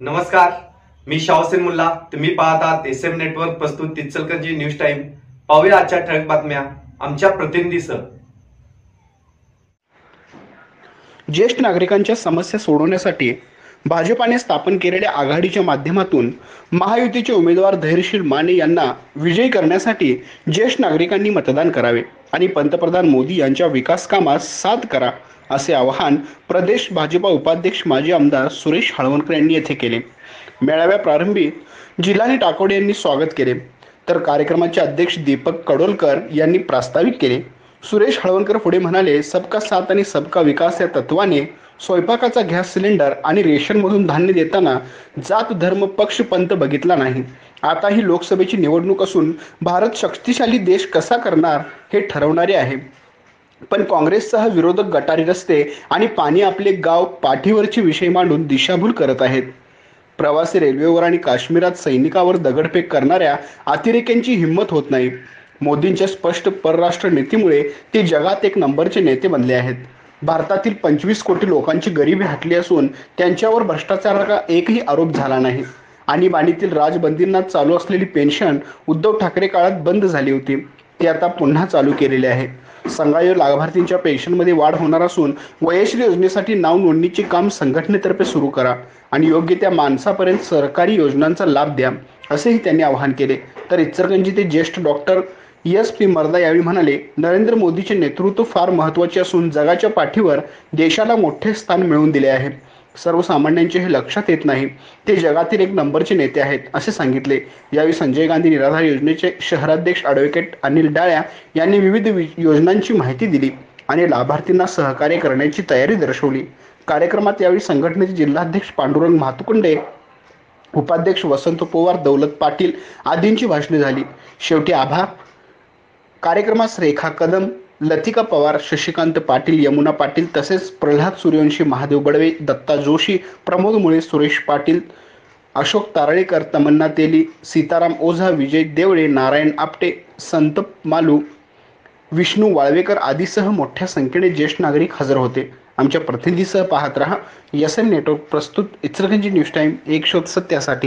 नमस्कार मी शाहसेन मुल्ला. तुम्ही पाहता देसेम नेटवर्क प्रस्तुत तिचलकरजी न्यूज टाइम. पाहूया आजच्या ठळक बातम्या. आमच्या प्रतिनिधीसह. ज्येष्ठ नागरिकांच्या समस्या सोडवण्यासाठी भाजपाने स्थापन केलेल्या आघाडीच्या माध्यमातून महायुतीचे उमेदवार धैर्यशील माने यांना विजयी करण्यासाठी ज्येष्ठ नागरिकांनी मतदान करावे आणि पंतप्रधान मोदी यांच्या विकास कामास साथ करा असे आवाहन प्रदेश भाजपा उपाध्यक्ष माजी आमदार सुरेश हळवणकर यांनी येथे केले. मेळाव्या प्रारंभी जिल्हानी टाकोडे यांनी स्वागत केले. तर कार्यक्रमाचे अध्यक्ष दीपक कडोलकर यांनी प्रास्ताविक केले. सुरेश हळवणकर पुढे म्हणाले सबका साथ आणि सबका विकास या तत्वाने स्वयंपाकाचा गॅस सिलेंडर आणि रेशनमधून धान्य देताना जात धर्म पक्ष पंत बघितला नाही. आता ही लोकसभेची निवडणूक असून भारत शक्तिशाली देश कसा करणार हे ठरवणारे आहे. पण काँग्रेससह विरोधक गटारी रस्ते आणि पाणी आपले गाव पाठीवरचे विषय मांडून दिशाभूल करत आहेत. प्रवासी रेल्वेवर आणि काश्मीरात सैनिकावर दगडफेक करणाऱ्या अतिरेक्यांची हिंमत होत नाही. मोदींच्या स्पष्ट परराष्ट्र नीतीमुळे ते जगात एक नंबरचे नेते बनले आहेत. भारतातील पंचवीस कोटी लोकांची गरिबी हटली असून त्यांच्यावर भ्रष्टाचाराचा एकही आरोप झाला नाही. आणीबाणीतील राजबंदींना चालू असलेली पेन्शन उद्धव ठाकरे काळात बंद झाली होती. ती आता पुन्हा चालू केलेली आहे. संघाय लाभार्थींच्या पेन्शनमध्ये वाढ होणार असून वयश्री योजनेसाठी नाव नोंदणीचे काम संघटनेतर्फे सुरू करा आणि योग्य त्या माणसापर्यंत सरकारी योजनांचा लाभ द्या असेही त्यांनी आवाहन केले. तर इचरगंजीचे ते ज्येष्ठ डॉक्टर एस पी मर्दा यावेळी म्हणाले नरेंद्र मोदीचे नेतृत्व फार महत्त्वाचे असून जगाच्या पाठीवर देशाला मोठे स्थान मिळवून दिले आहे. सर्वसामान्यांचे हे लक्षात येत नाही. ते जगातील एक नंबरचे नेते आहेत असे सांगितले. यावेळी संजय गांधी निराधार योजनेचे शहराध्यक्ष ॲडव्होकेट अनिल डाळ्या यांनी विविध वि- योजनांची माहिती दिली आणि लाभार्थींना सहकार्य करण्याची तयारी दर्शवली. कार्यक्रमात यावेळी संघटनेचे जिल्हाध्यक्ष पांडुरंग म्हातुकुंडे उपाध्यक्ष वसंत पोवार दौलत पाटील आदींची भाषणे झाली. शेवटी आभार. कार्यक्रमास रेखा कदम लतिका पवार शशिकांत पाटील यमुना पाटील तसेच प्रल्हाद सूर्यवंशी महादेव बडवे दत्ता जोशी प्रमोद मुळे सुरेश पाटील अशोक तारळेकर तमन्ना तेली सीताराम ओझा विजय देवळे नारायण आपटे संत मालू विष्णू वाळवेकर आदीसह मोठ्या संख्येने ज्येष्ठ नागरिक हजर होते. आमच्या प्रतिनिधीसह पाहत रहा एस एम नेटवर्क प्रस्तुत इचलकरंजी न्यूज टाईम एक शोध सत्यासाठी.